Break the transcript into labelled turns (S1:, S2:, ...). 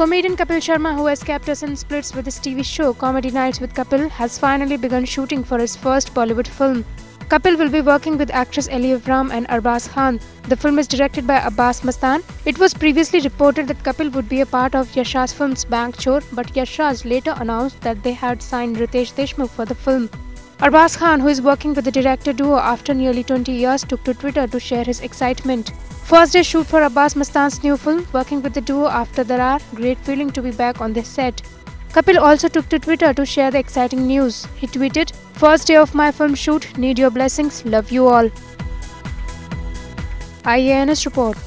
S1: Comedian Kapil Sharma, who has kept us in splits with his TV show Comedy Nights with Kapil, has finally begun shooting for his first Bollywood film. Kapil will be working with actress Elli Avram and Arbaaz Khan. The film is directed by Abbas Mustan. It was previously reported that Kapil would be a part of Yash's film's Bank Chor, but Yash later announced that they had signed Riteish Deshmukh for the film. Arbaaz Khan, who is working with the director duo after nearly 20 years, took to Twitter to share his excitement. First day shoot for Abbas Mustan's new film, working with the duo after Daraar, great feeling to be back on this set. Kapil also took to Twitter to share the exciting news. He tweeted, First day of my film shoot, need your blessings, love you all. IANS report.